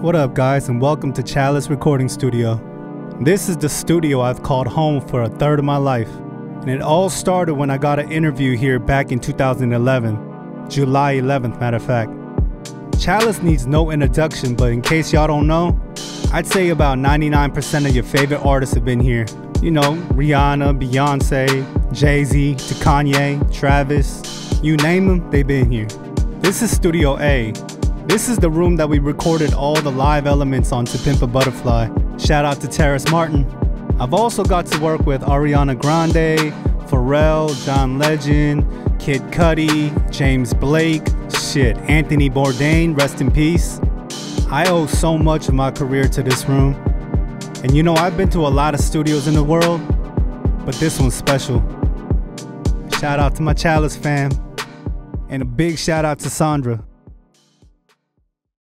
What up, guys, and welcome to Chalice Recording Studio. This is the studio I've called home for a third of my life, and it all started when I got an interview here back in 2011, July 11th, matter of fact. Chalice needs no introduction, but in case y'all don't know, I'd say about 99% of your favorite artists have been here. You know, Rihanna, Beyonce, Jay Z, to Kanye, Travis, you name them, they've been here. This is Studio A, this is the room that we recorded all the live elements on To Pimp a Butterfly. Shout out to Terrace Martin. I've also got to work with Ariana Grande, Pharrell, John Legend, Kid Cudi, James Blake, shit, Anthony Bourdain, rest in peace. I owe so much of my career to this room. And you know, I've been to a lot of studios in the world, but this one's special. Shout out to my Chalice fam, and a big shout out to Sandra.